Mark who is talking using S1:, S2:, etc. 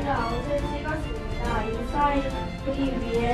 S1: 인사이드 아웃을 찍었습니다. 인사이드 보기 위해